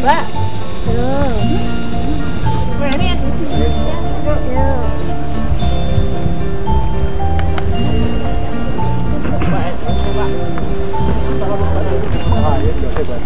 Mbak. Belum. Berani ya? Belum. Mbak, coba. Mbak, coba.